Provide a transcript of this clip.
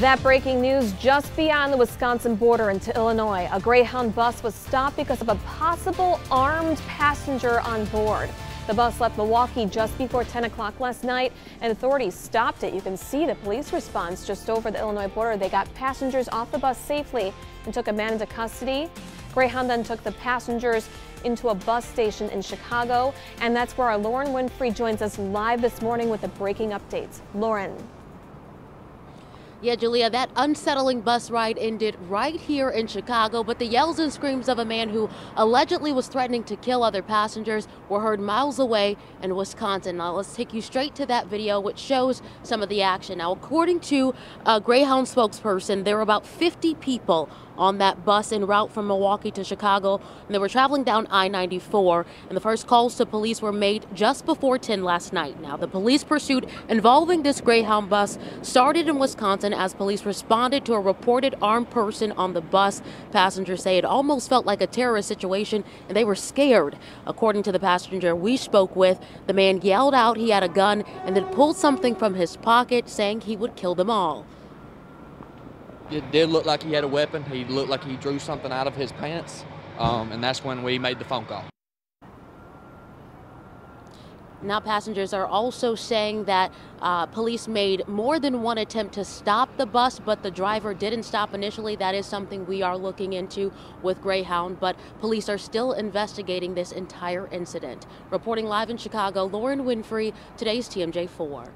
That breaking news just beyond the Wisconsin border into Illinois. A Greyhound bus was stopped because of a possible armed passenger on board. The bus left Milwaukee just before 10 o'clock last night, and authorities stopped it. You can see the police response just over the Illinois border. They got passengers off the bus safely and took a man into custody. Greyhound then took the passengers into a bus station in Chicago, and that's where our Lauren Winfrey joins us live this morning with the breaking updates. Lauren. Yeah, Julia, that unsettling bus ride ended right here in Chicago, but the yells and screams of a man who allegedly was threatening to kill other passengers were heard miles away in Wisconsin. Now, let's take you straight to that video, which shows some of the action. Now, according to a Greyhound spokesperson, there were about 50 people on that bus en route from Milwaukee to Chicago, and they were traveling down I-94, and the first calls to police were made just before 10 last night. Now, the police pursuit involving this Greyhound bus started in Wisconsin as police responded to a reported armed person on the bus. Passengers say it almost felt like a terrorist situation, and they were scared. According to the passenger we spoke with, the man yelled out he had a gun and then pulled something from his pocket, saying he would kill them all. It did look like he had a weapon. He looked like he drew something out of his pants, um, and that's when we made the phone call. Now, passengers are also saying that uh, police made more than one attempt to stop the bus, but the driver didn't stop initially. That is something we are looking into with Greyhound, but police are still investigating this entire incident. Reporting live in Chicago, Lauren Winfrey, today's TMJ4.